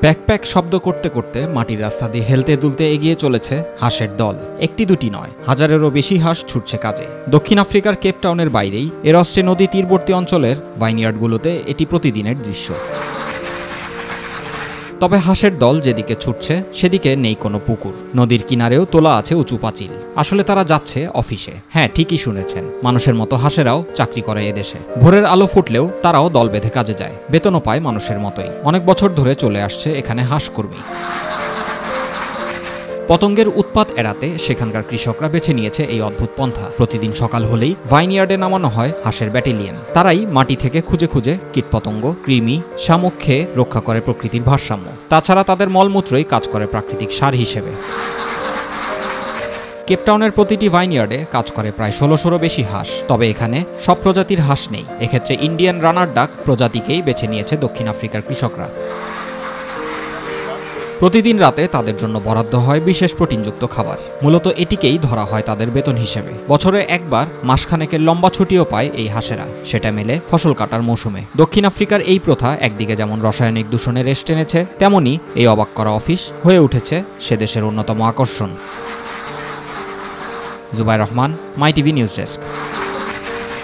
Pack pack শব্দ করতে করতে মাটির রাস্তা দিয়ে হেলতে দুলতে এগিয়ে চলেছে হাঁসের দল। একটি দুটি নয়, হাজারেরও বেশি হাঁস ছুটছে কাজে। দক্ষিণ আফ্রিকার কেপটাউনের বাইরেই এরস্টে নদী তীরবর্তী অঞ্চলের ভাইনিয়ার্ডগুলোতে এটি প্রতিদিনের দৃশ্য। তবে হাঁসের দল যেদিকে ছুটছে, সেদিকে নেই কোনো পুকুর। নদীর কিনারেও তোলা আছে উঁচু পাঁচিল। আসলে তারা যাচ্ছে অফিসে। হ্যাঁ ঠিকই শুনেছেন। মানুষের মতো হাঁসেরাও চাকরি করে এদেশে। ভোরের আলো ফুটলেও তারাও দল বেঁধে কাজে যায়। বেতনও পায় মানুষের মতোই। অনেক বছর ধরে চলে আসছে এখানে হাঁস কর্মী পতঙ্গের উৎপাত এড়াতে সেখানকার কৃষকরা বেছে নিয়েছে এই অদ্ভুত পন্থা। প্রতিদিন সকাল হলেই ভাইনয়ার্ডে নামানো হয় হাঁসের ব্যাটেলিয়ান। তারাই মাটি থেকে খুঁজে খুঁজে কীটপতঙ্গ, কৃমি শামুক খেয়ে রক্ষা করে প্রকৃতির ভারসাম্য। তাছাড়া তাদের মলমূত্রই কাজ করে প্রাকৃতিক সার হিসেবে। কেপটাউনের প্রতিটি ভাইনয়ার্ডে কাজ করে প্রায় ষোলোশোরও বেশি হাঁস। তবে এখানে সব প্রজাতির হাঁস নেই। এক্ষেত্রে ইন্ডিয়ান রানার ডাক প্রজাতিকেই বেছে নিয়েছে দক্ষিণ আফ্রিকার কৃষকরা। প্রতিদিন রাতে তাদের জন্য বরাদ্দ হয় বিশেষ প্রোটিনযুক্ত খাবার। মূলত এটিকেই ধরা হয় তাদের বেতন হিসেবে। বছরে একবার, মাসখানেকের লম্বা ছুটিও পায় এই হাঁসেরা। সেটা মেলে ফসল কাটার মৌসুমে। দক্ষিণ আফ্রিকার এই প্রথা একদিকে যেমন রাসায়নিক দূষণে রেশ টেনেছে, তেমনি এই অবাক করা অফিস হয়ে উঠেছে সে দেশের অন্যতম আকর্ষণ। Jubai Rahman, My TV news desk.